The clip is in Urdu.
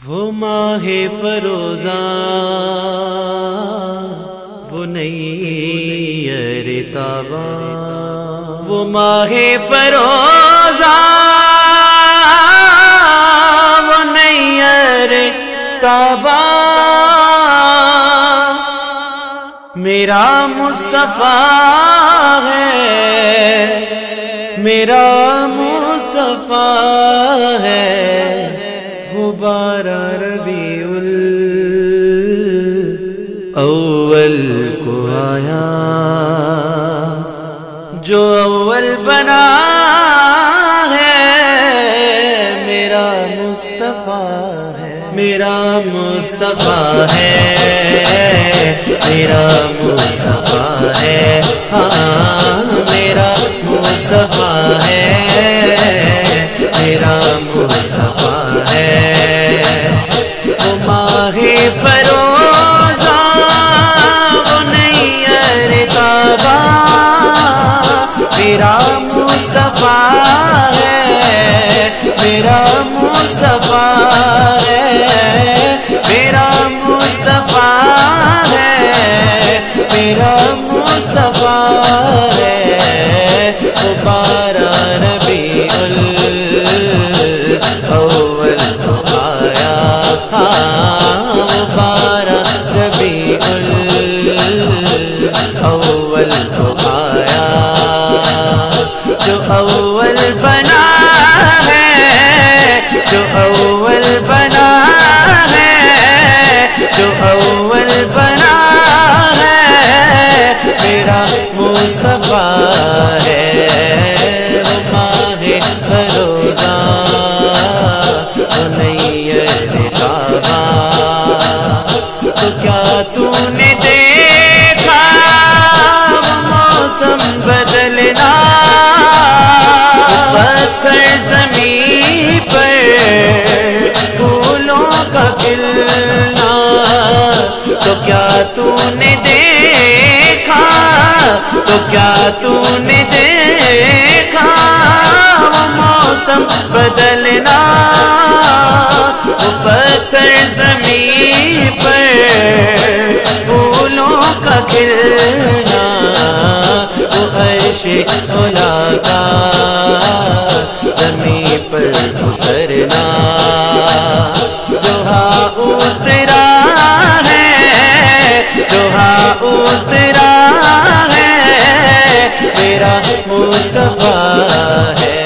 وہ ماہ فروزہ وہ نئی ارتابا وہ ماہ فروزہ وہ نئی ارتابا میرا مصطفیٰ ہے، میرا بارہ ربی اول کو آیا۔ جو اول بنا ہے، میرا مصطفیٰ ہے۔ میرا مصطفیٰ ہے۔ میرا مصطفیٰ ہے۔ ہاں میرا مصطفیٰ ہے۔ میرا مصطفیٰ ہے۔ میرا مصطفیٰ ہے، میرا مصطفیٰ ہے، میرا مصطفیٰ ہے، میرا مصطفیٰ ہے وہ بارہ ربی اول آیا ہاں بارہ ربی اول آیا جو اول بنا ہے، جو اول بنا ہے، جو اول بنا ہے، میرا مصطفیٰ ہے۔ وہ ماہ فروزہ تو کیا تو نے زمین پر پھولوں کا کھلنا۔ تو کیا تو نے دیکھا؟ تو کیا تو نے دیکھا موسم بدلنا۔ پتھر زمین پر پھولوں کا کھلنا۔ وہ عرش اولا کا زمین پر اترنا۔ جوہا اترا ہے جوہا اترا ہے میرا مصطفیٰ ہے۔